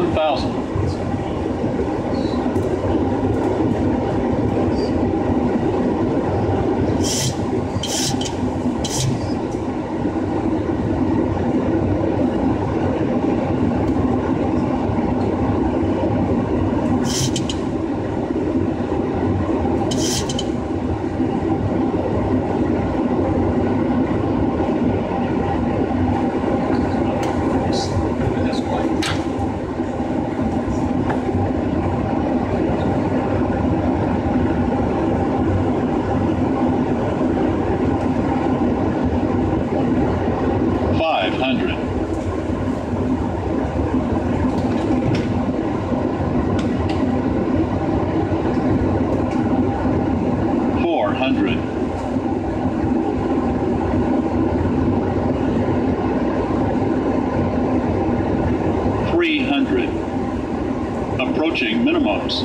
1,000. Approaching minimums.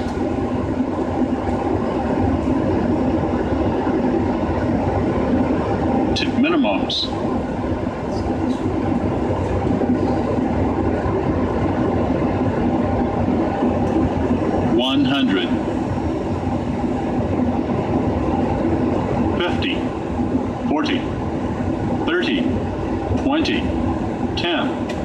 To minimums. One hundred. Fifty. Forty. Thirty. Twenty. Ten.